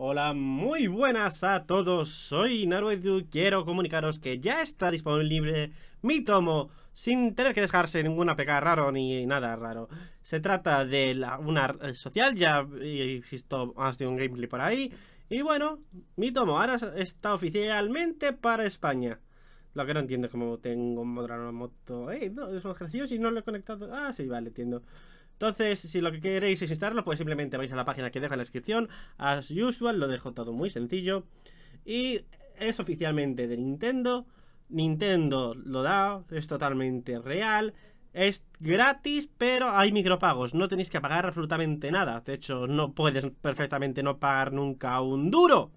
Hola, muy buenas a todos, soy Naruedu, quiero comunicaros que ya está disponible mi tomo sin tener que dejarse ninguna pecada raro ni nada raro. Se trata de una red social, ya he visto más de un gameplay por ahí. Y bueno, mi tomo ahora está oficialmente para España. Lo que no entiendo es cómo tengo una moto. ¡Eh! No, es gracioso y no lo he conectado. Ah, sí, vale, entiendo. Entonces, si lo que queréis es instalarlo, pues simplemente vais a la página que dejo en la descripción. As usual, lo dejo todo muy sencillo. Y es oficialmente de Nintendo. Nintendo lo da, es totalmente real. Es gratis, pero hay micropagos. No tenéis que pagar absolutamente nada. De hecho, no puedes perfectamente no pagar nunca un duro.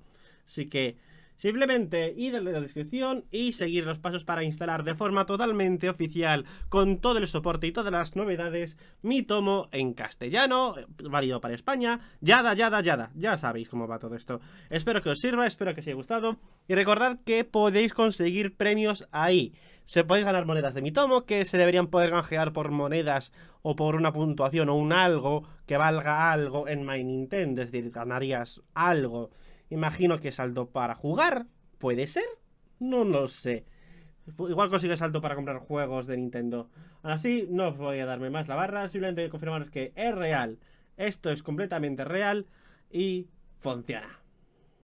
Así que Simplemente ir a la descripción y seguir los pasos para instalar de forma totalmente oficial, con todo el soporte y todas las novedades, mi tomo en castellano, válido para España, yada, yada, yada. Ya sabéis cómo va todo esto. Espero que os sirva, espero que os haya gustado. Y recordad que podéis conseguir premios ahí. Se podéis ganar monedas de mi tomo, que se deberían poder canjear por monedas o por una puntuación o un algo que valga algo en My Nintendo. Es decir, ganarías algo Imagino que saldo para jugar. ¿Puede ser? No lo sé. Igual consigue saldo para comprar juegos de Nintendo. Ahora sí, no voy a darme más la barra. Simplemente confirmaros que es real. Esto es completamente real y funciona.